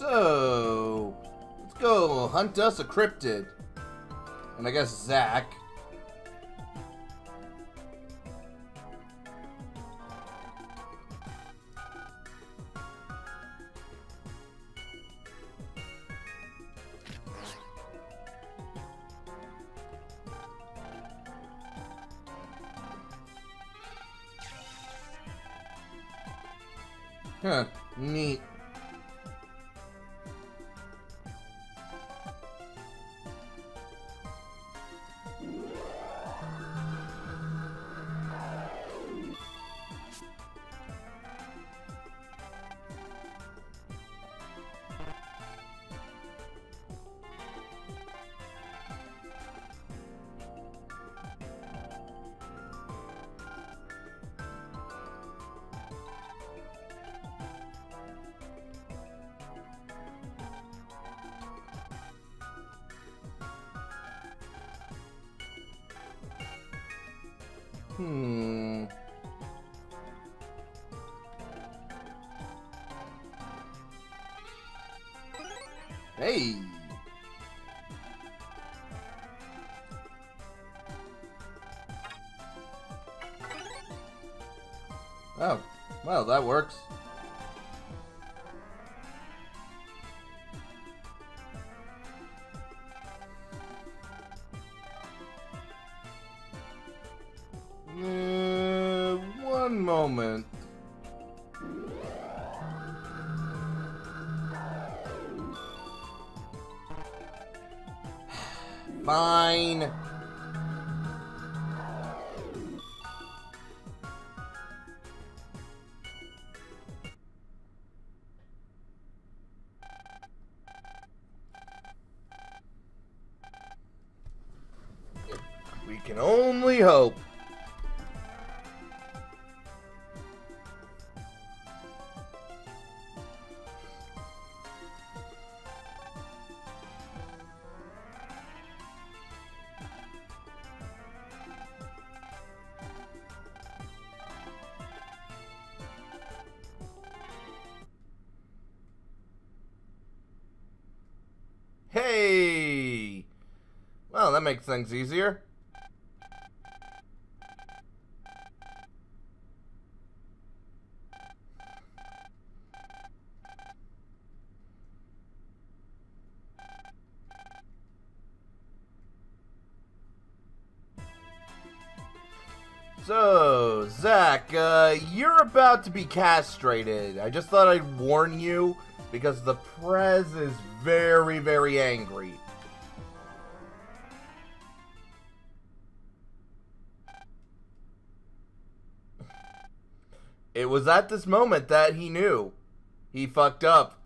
So, let's go hunt us a cryptid. And I guess Zack. That works. One moment. Fine. Hope. Hey! Well, that makes things easier. About to be castrated. I just thought I'd warn you because the Prez is very, very angry. It was at this moment that he knew. He fucked up.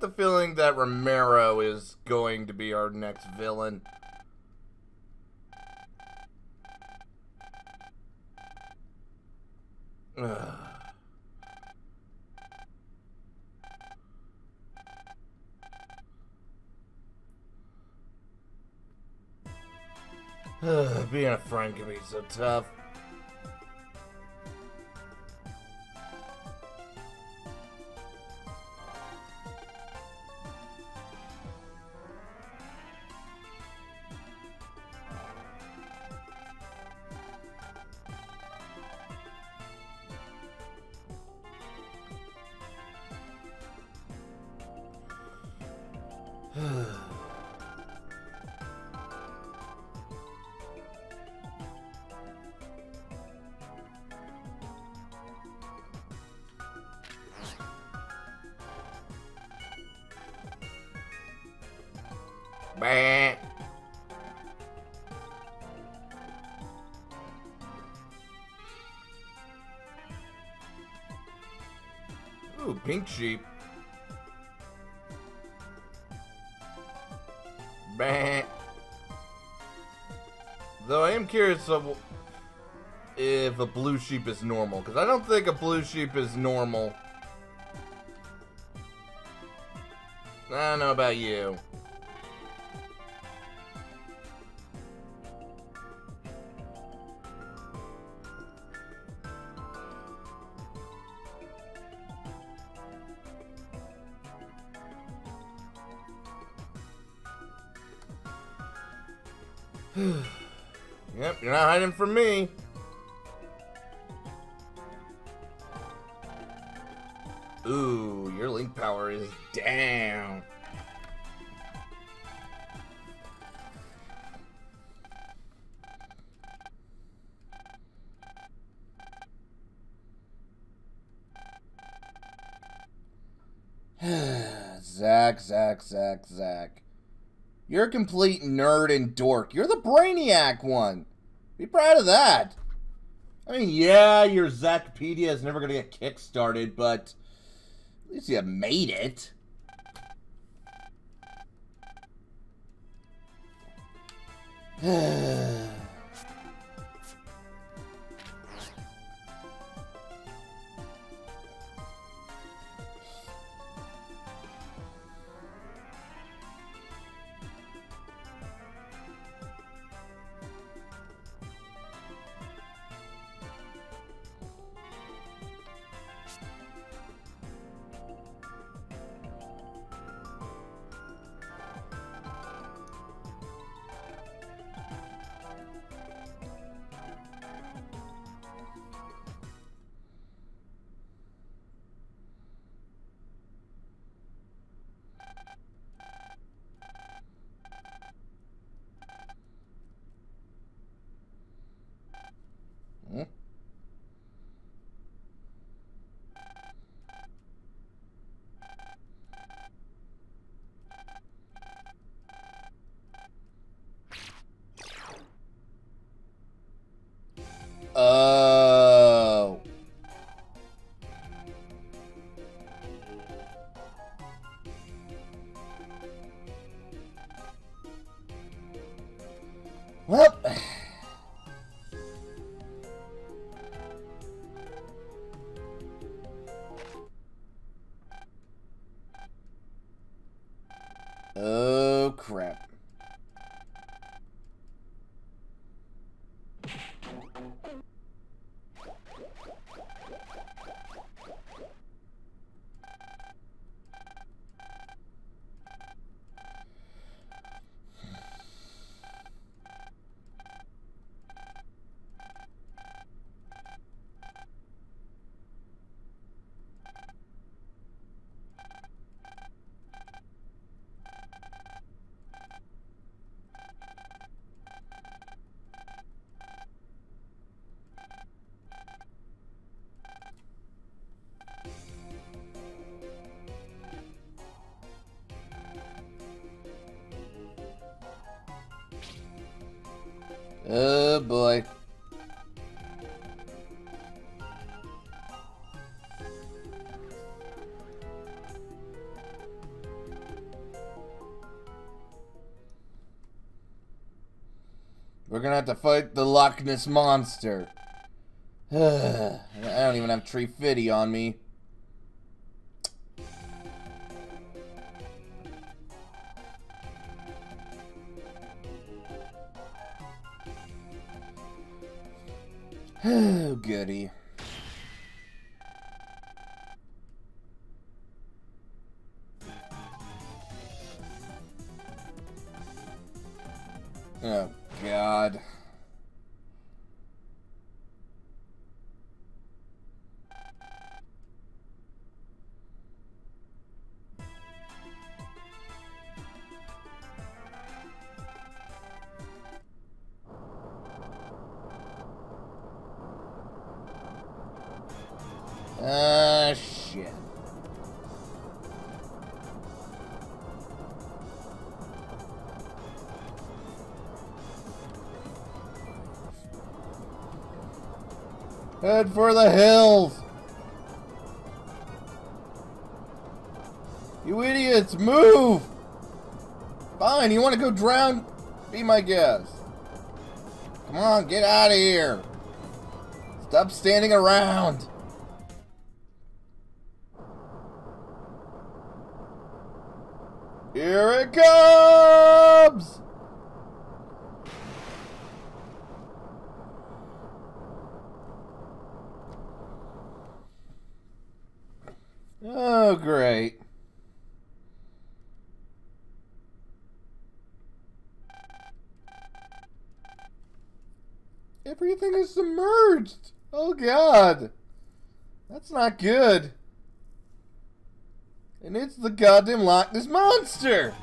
The feeling that Romero is going to be our next villain? Ugh, Being a friend can be so tough. Sheep. Bah. Though I am curious of if a blue sheep is normal, because I don't think a blue sheep is normal. I don't know about you. From me. Ooh, your link power is down. Zack, Zack, Zack, Zack. You're a complete nerd and dork. You're the brainiac one. Be proud of that. I mean, yeah, your Zachpedia is never going to get kickstarted, but at least you made it. Oh boy. We're gonna have to fight the Loch Ness Monster. I don't even have Tree Fitty on me. For the hills! You idiots, move! Fine, you want to go drown? Be my guest. Come on, get out of here. Stop standing around. Here it comes! Oh, great. Everything is submerged. Oh, God. That's not good. And it's the goddamn Loch Ness Monster!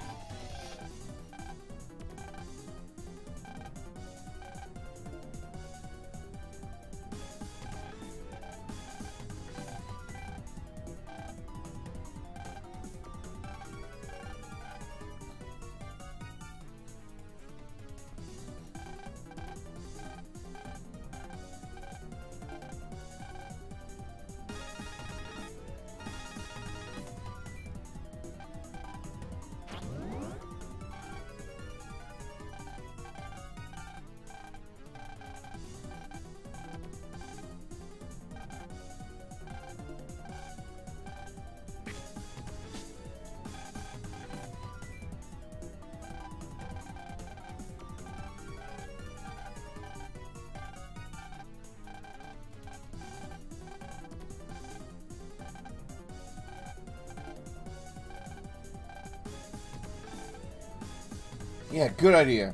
Yeah, good idea.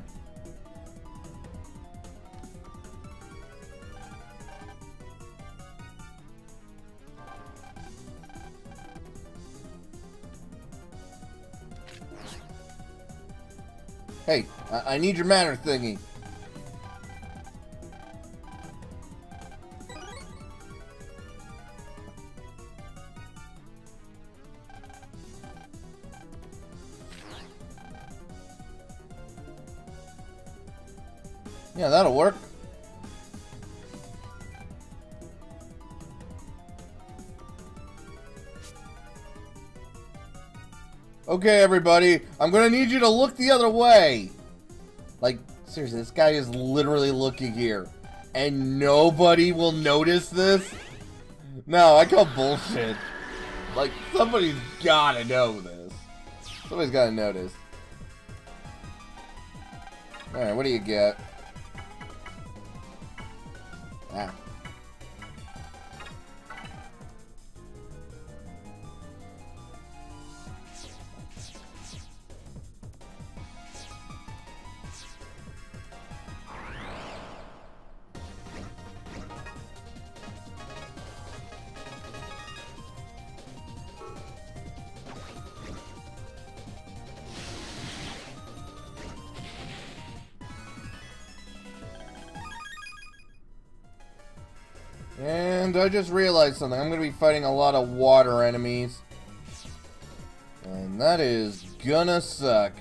Hey, I, I need your manner thingy. Yeah, that'll work. Okay, everybody, I'm gonna need you to look the other way. Like, seriously, this guy is literally looking here. And nobody will notice this? No, I call bullshit. Like, somebody's gotta know this. Somebody's gotta notice. Alright, what do you get? Ah. I just realized something. I'm going to be fighting a lot of water enemies. And that is gonna suck.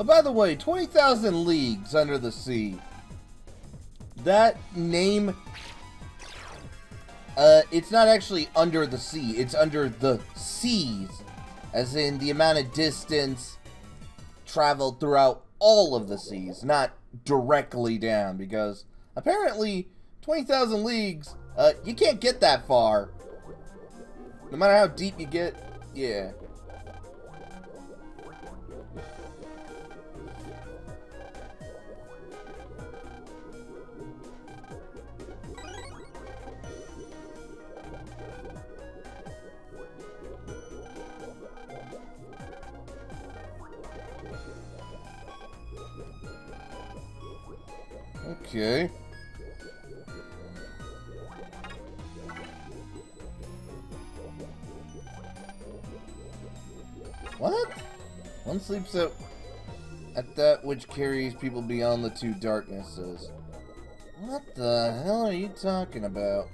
Oh, by the way, 20,000 Leagues Under the Sea. That name, uh, it's not actually under the sea. It's under the seas. As in the amount of distance traveled throughout all of the seas, not directly down. Because apparently, 20,000 Leagues, uh, you can't get that far. No matter how deep you get, yeah. Okay. What? One sleeps at, at that which carries people beyond the two darknesses. What the hell are you talking about?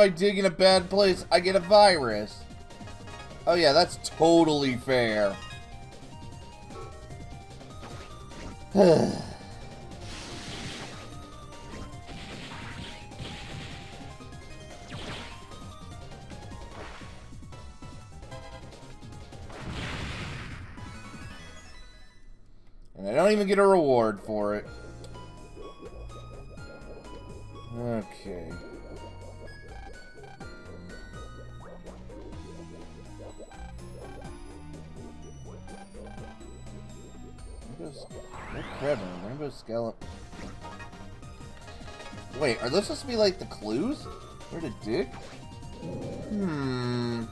I dig in a bad place, I get a virus. Oh yeah, that's totally fair. and I don't even get a reward for it. Okay. Rainbow, no crab rainbow scallop. Wait, are those supposed to be like the clues? Where to dig? Hmm.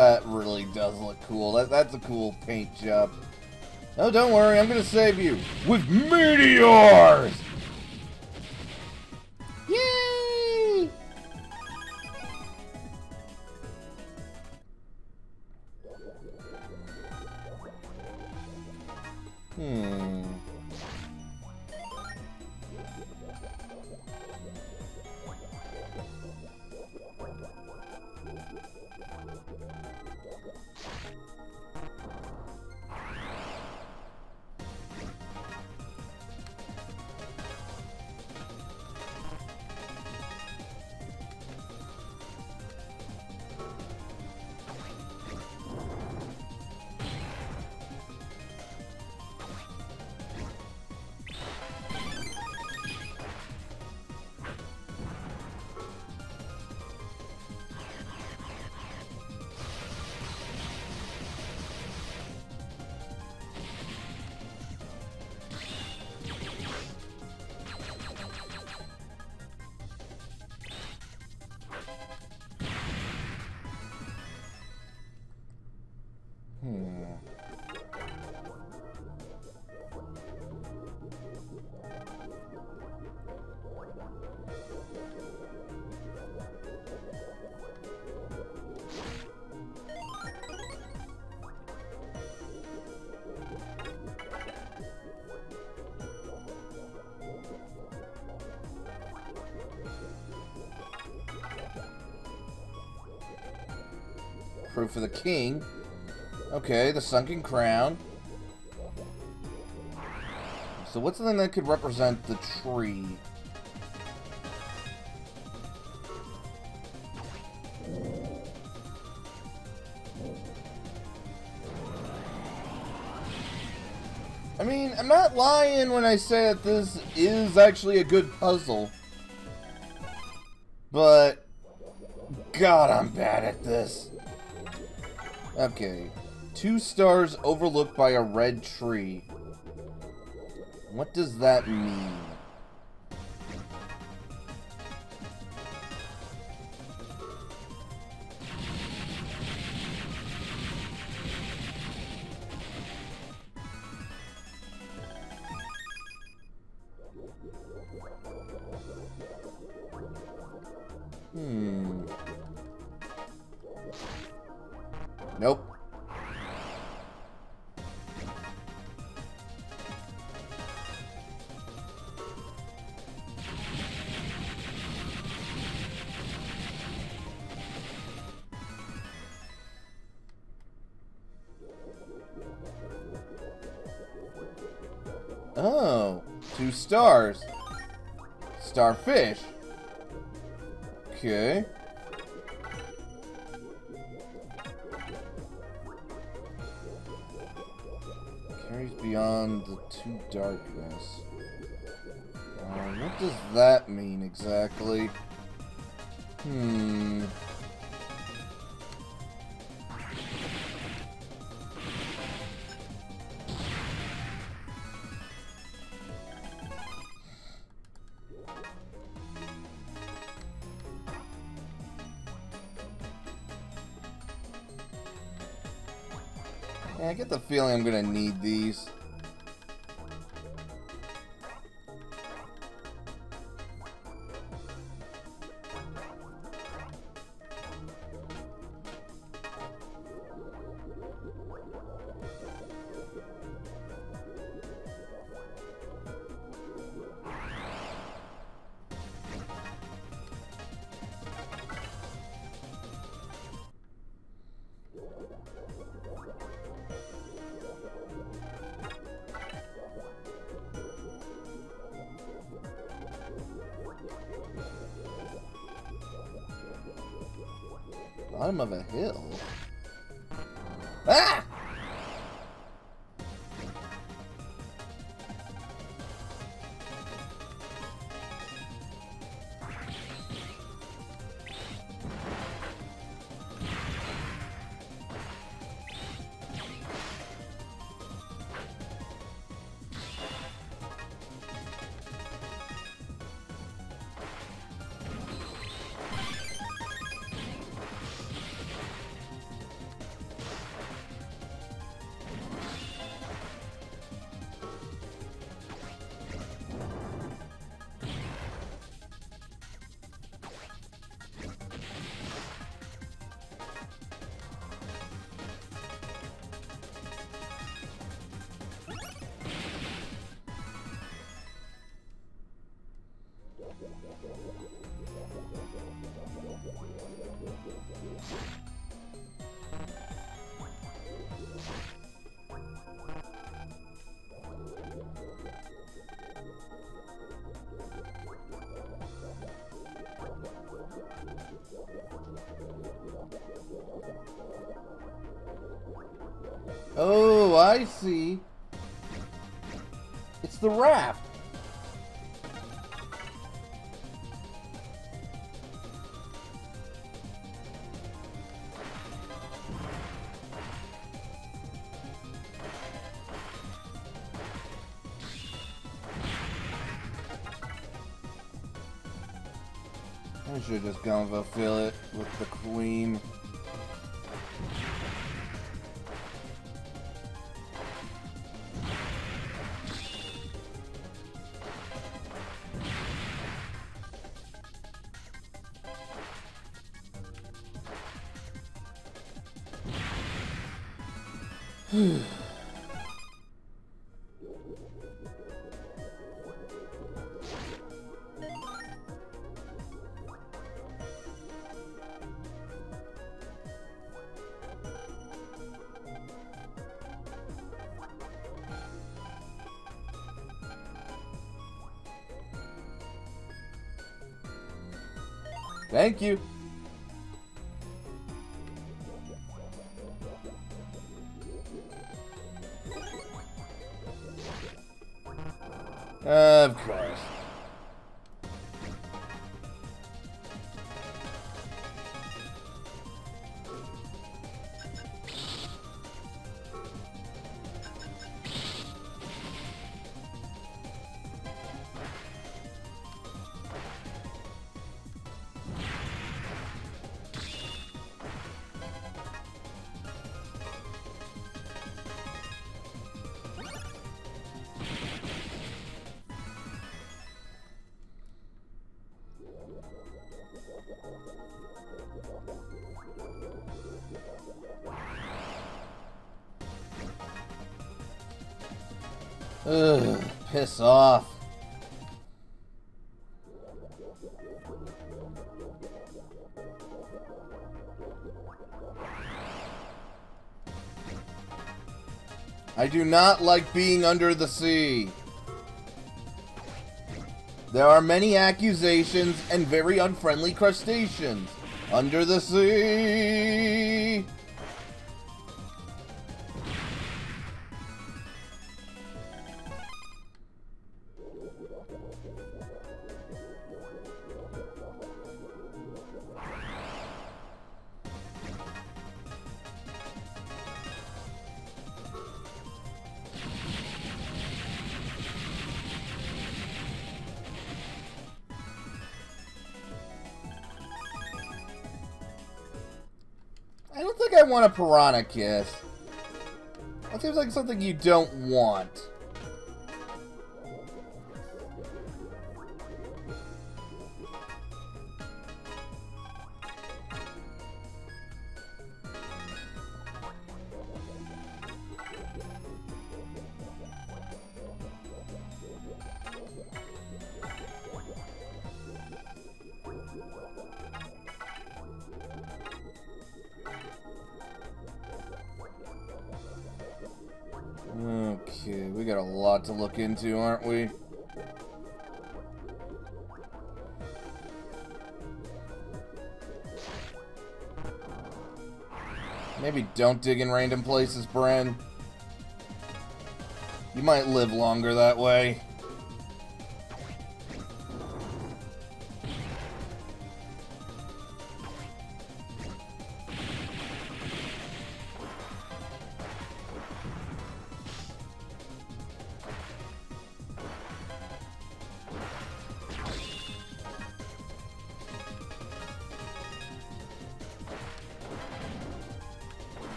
That really does look cool. That, that's a cool paint job. Oh, don't worry, I'm gonna save you with meteors! Proof of the King. Okay, the Sunken Crown. So what's the thing that could represent the tree? I mean, I'm not lying when I say that this is actually a good puzzle. But, God, I'm bad at this. Okay. Two stars overlooked by a red tree. What does that mean? Starfish. Okay. Carries beyond the two darkness. Uh, what does that mean exactly? Hmm. Feeling I'm gonna need these. Oh, I see. It's the raft. Should just with fill it with the queen. Thank you. Of course. Piss off. I do not like being under the sea. There are many accusations and very unfriendly crustaceans under the sea. Want a piranha kiss. That seems like something you don't want. Into, aren't we? Maybe don't dig in random places, Bren. You might live longer that way.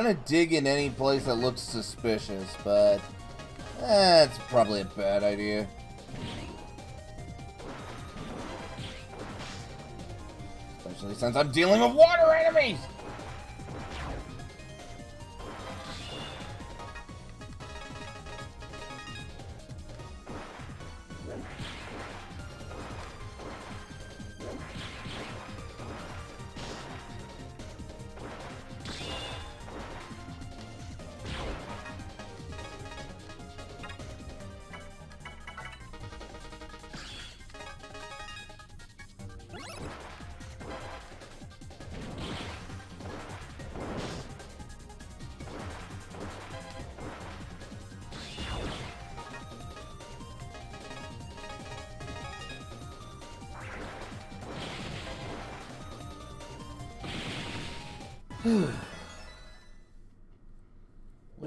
Trying to dig in any place that looks suspicious, but that's probably a bad idea. Especially since I'm dealing with water enemies!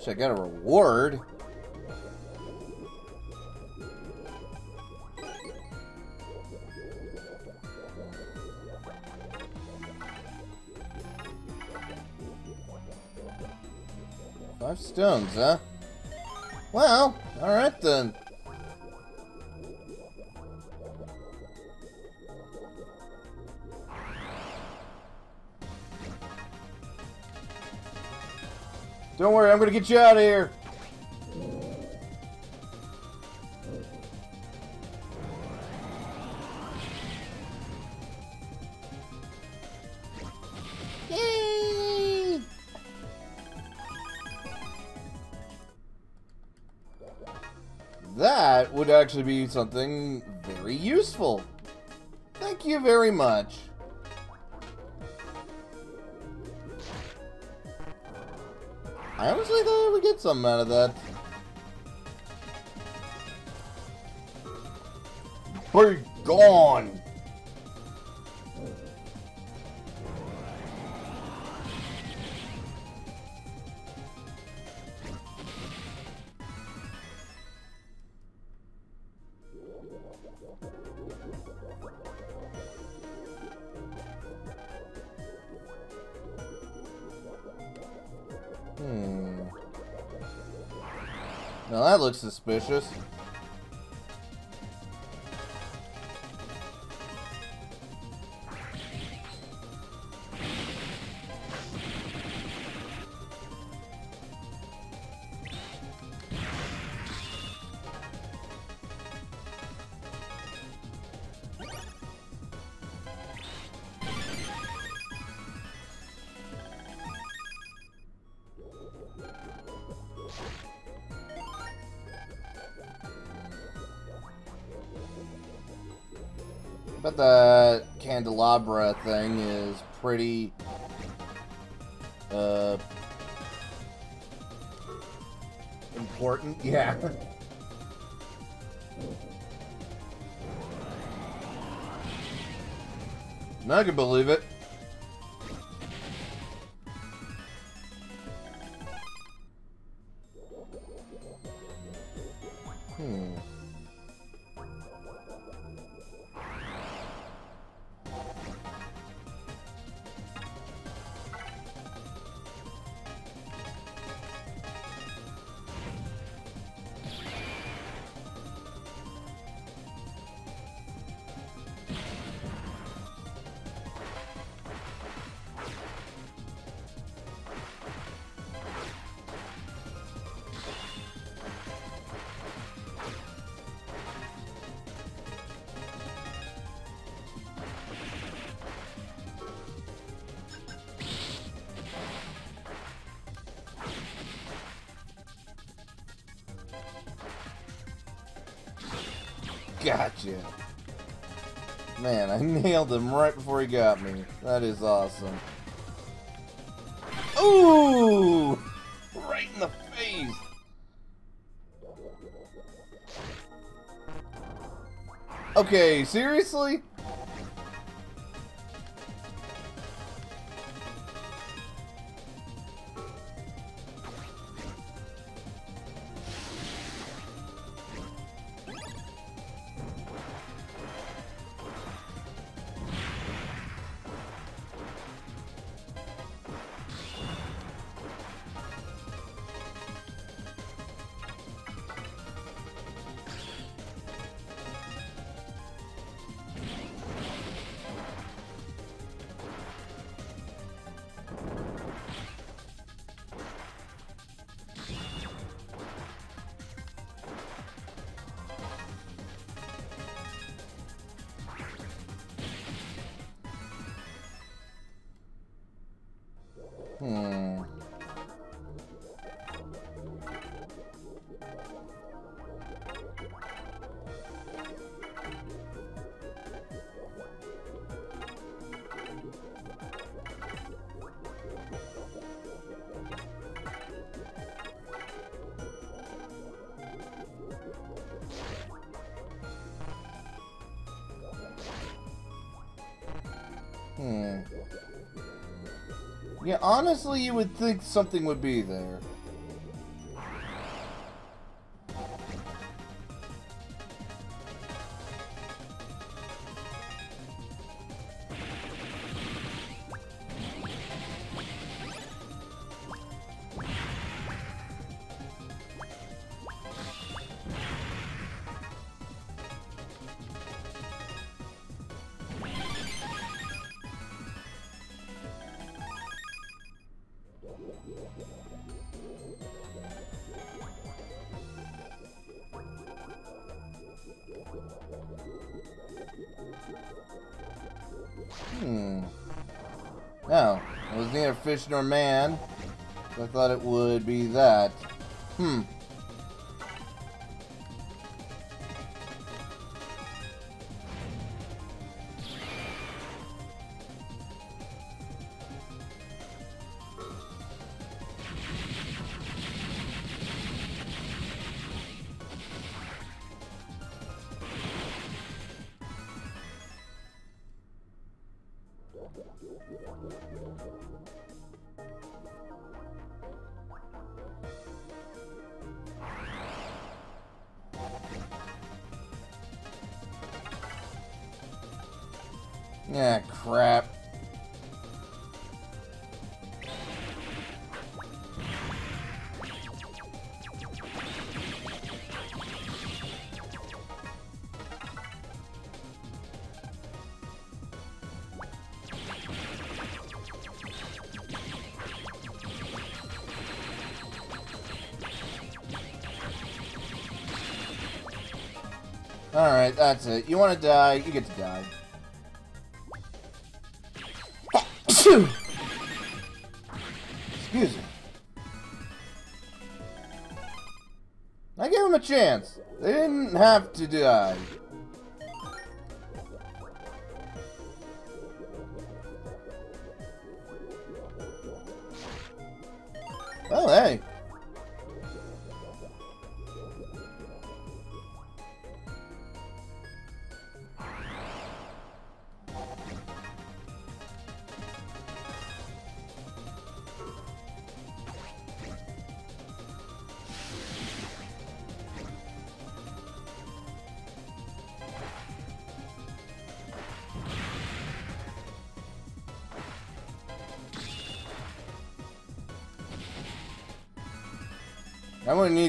Wish I got a reward. Five stones, huh? Well, gonna get you out of here. Yay! That would actually be something very useful. Thank you very much. I honestly thought I would get something out of that. Be gone! Looks suspicious. Candelabra thing is pretty uh important. Yeah. I can believe it. Gotcha. Man, I nailed him right before he got me. That is awesome. Ooh! Right in the face! Okay, seriously? Yeah, honestly, you would think something would be there. Fish nor man. I thought it would be that. Hmm. Ah, crap. Alright, that's it. You want to die, you get to die. Excuse me. I gave him a chance. They didn't have to die.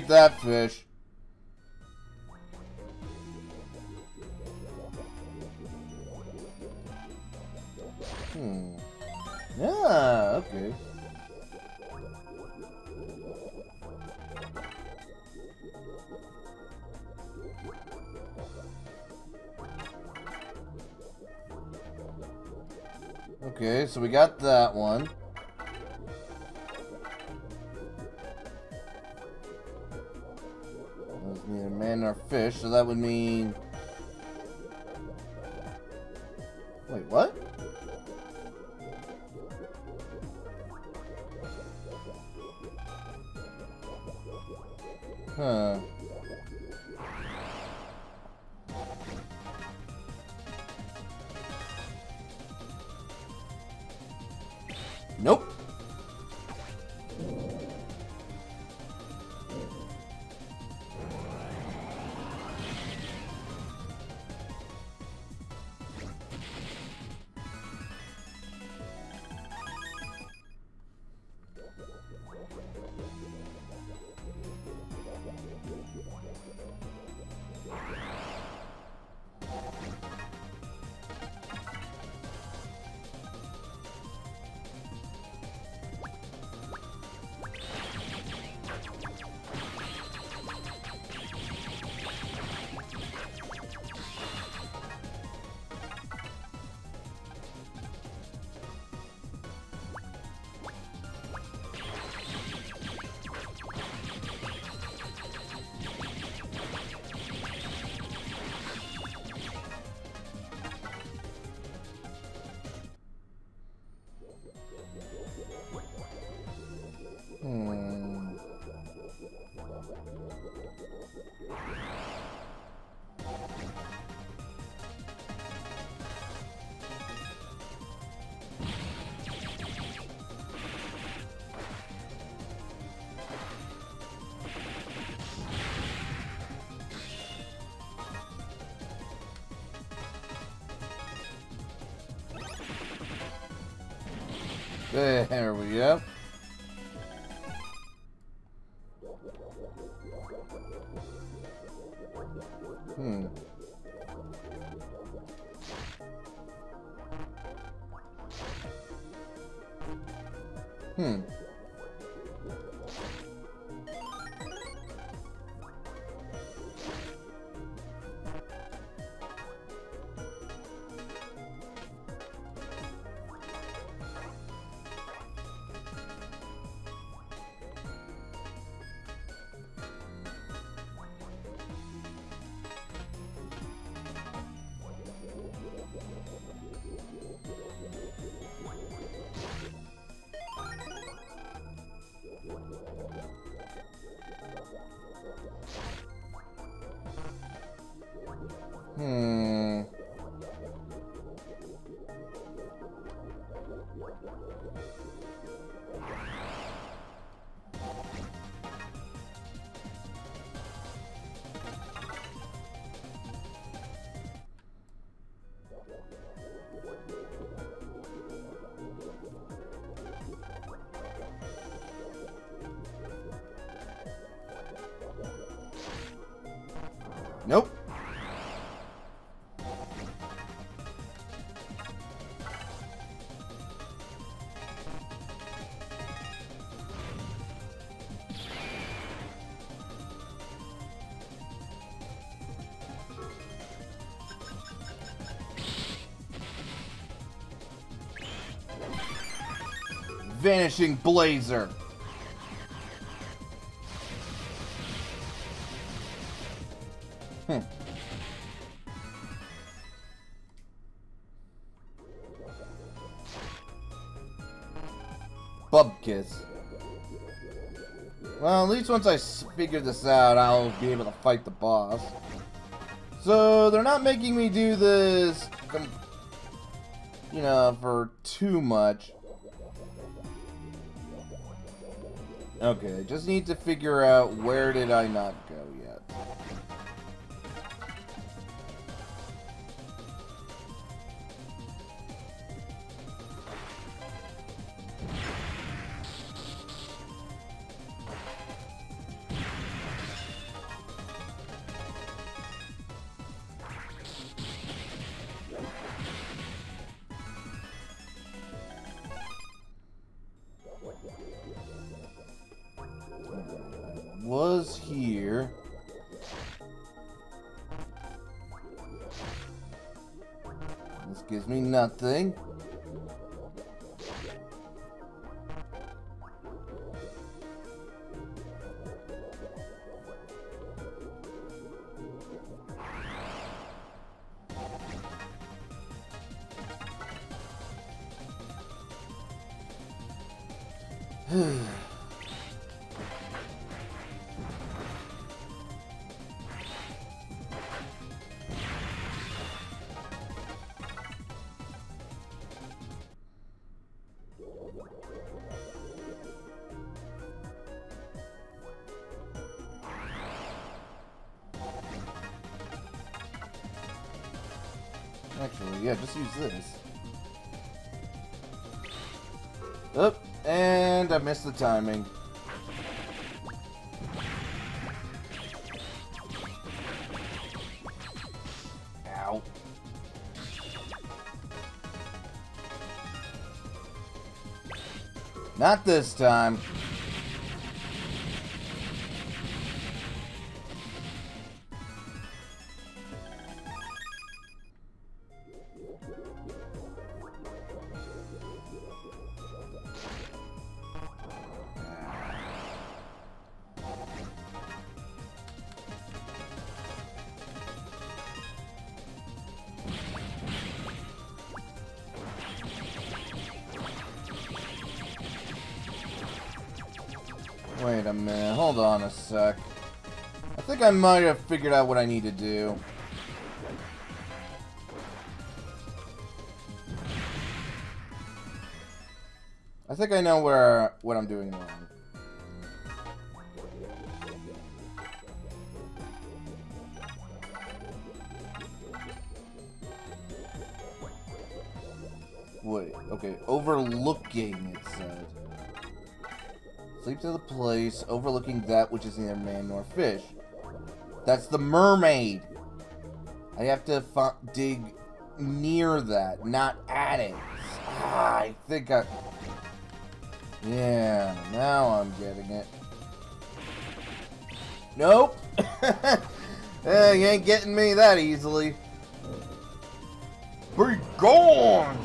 Need that fish. Hmm. Yeah, okay. Okay, so we got that one. Man nor fish, so that would mean... Wait, what? Huh. There we go. Vanishing Blazer. Hmm. Bubkiss. Well, at least once I figure this out, I'll be able to fight the boss. So, they're not making me do this, you know, for too much. Okay, I just need to figure out where did I not go yet. Gives yeah, just use this. Oop, and I missed the timing. Ow. Not this time. Might have figured out what I need to do. I think I know where what I'm doing wrong. Wait, okay, overlooking, it said. Sleep to the place, overlooking that which is neither man nor fish. That's the mermaid. I have to dig near that, not at it. Ah, I think I... Yeah, now I'm getting it. Nope. eh, you ain't getting me that easily. Be gone!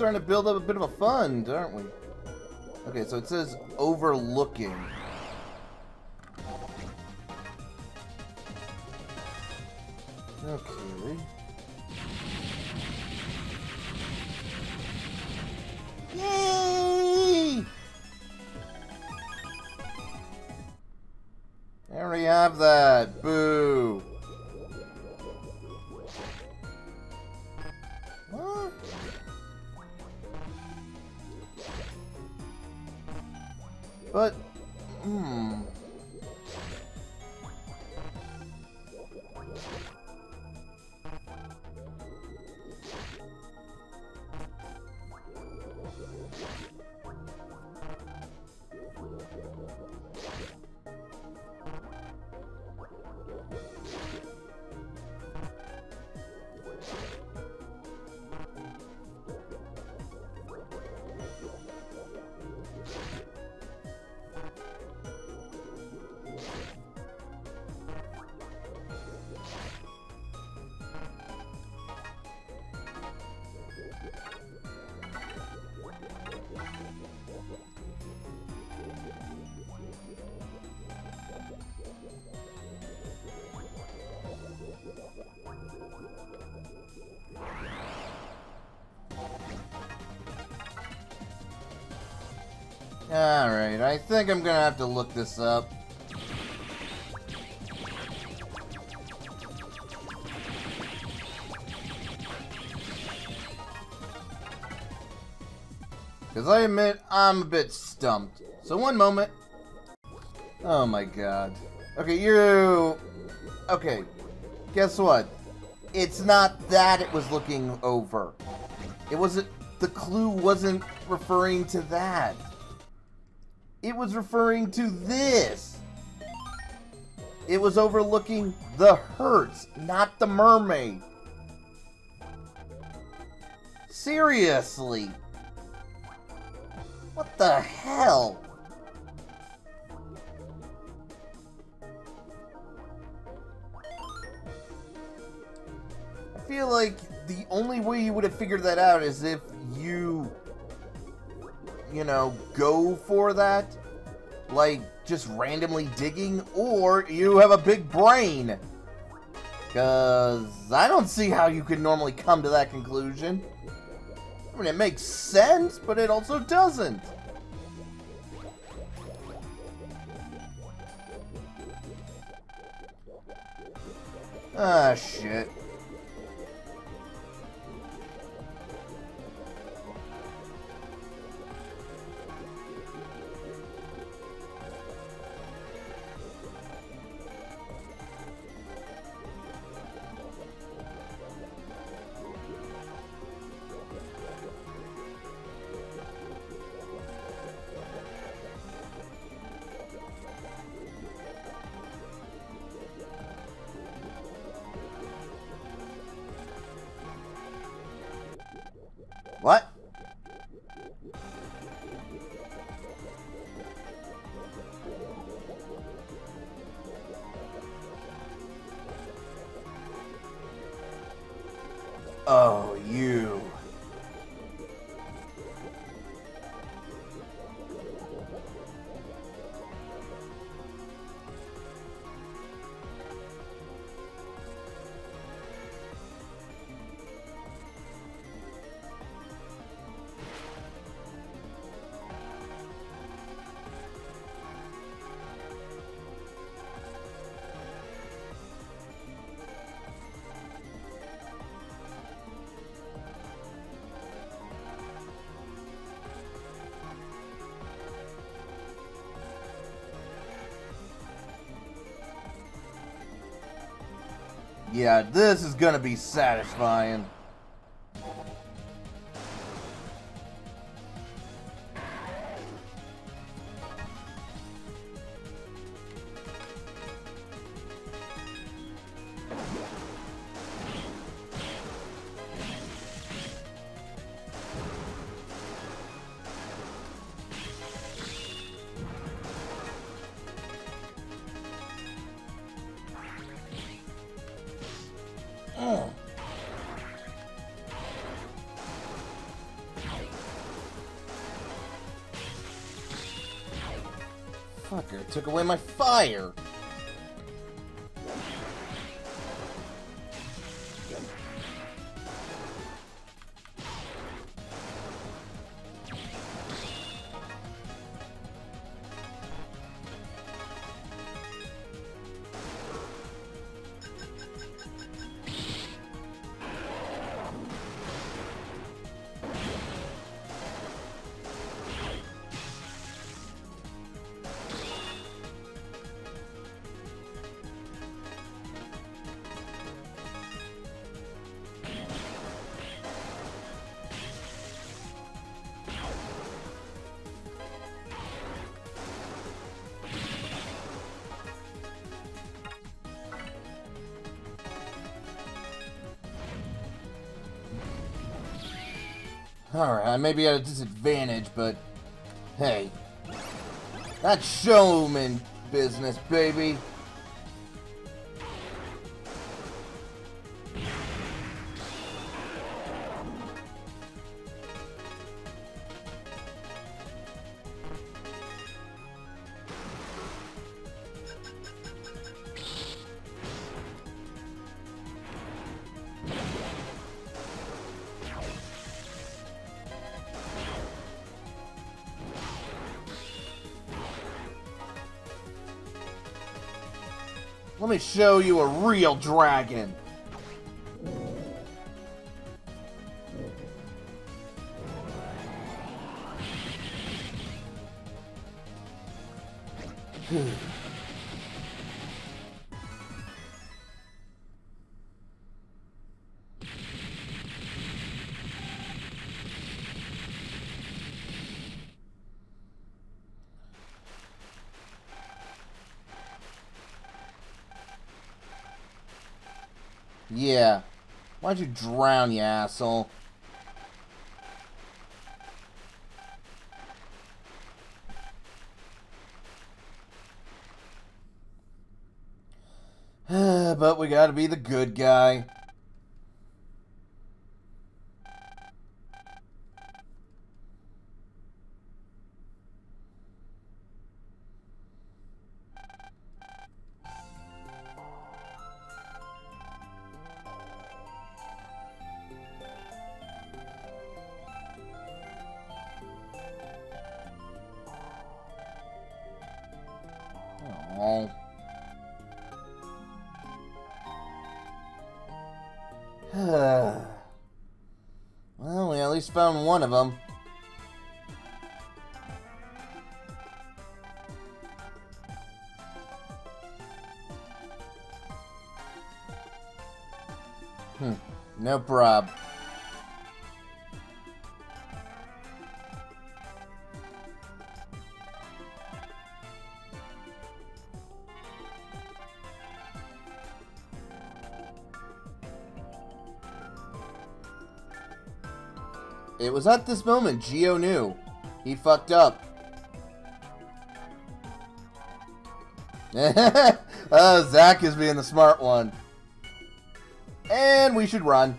Starting to build up a bit of a fund, aren't we? Okay, so it says overlooking. Okay. Alright, I think I'm gonna have to look this up. Because I admit, I'm a bit stumped. So one moment. Oh my god. Okay, you... Okay, guess what? It's not that it was looking over. It wasn't... The clue wasn't referring to that. It was referring to this. It was overlooking the Hertz, not the mermaid. Seriously. What the hell? I feel like the only way you would have figured that out is if you you know, go for that, like just randomly digging, or you have a big brain. Because I don't see how you could normally come to that conclusion. I mean, it makes sense, but it also doesn't. Ah, shit. Yeah, this is gonna be satisfying. Fucker took away my fire. May be at a disadvantage, but hey. That's showman business, baby. Let me show you a real dragon. Why'd you drown, you asshole? but we gotta be the good guy. One of them. Hmm, no prob. It was at this moment Geo knew. He fucked up. uh, Zack is being the smart one. And we should run.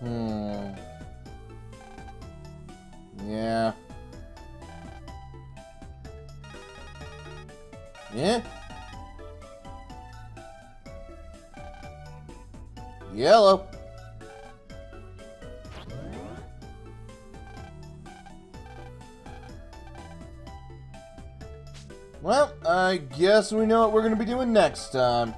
Hmm. Yeah. Yeah? Yellow. Well, I guess we know what we're going to be doing next time.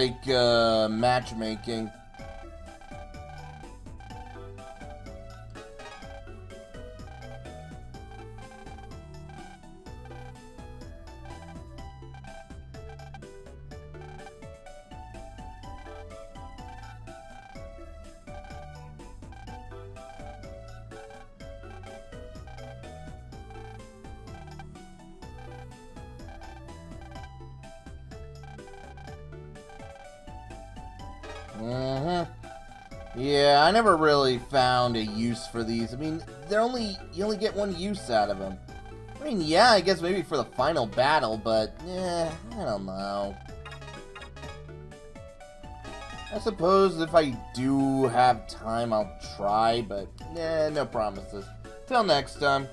Like, uh, matchmaking. Found a use for these. I mean, they're only you only get one use out of them. I mean, yeah, I guess maybe for the final battle, but yeah, I don't know. I suppose if I do have time, I'll try, but eh, no promises. Till next time.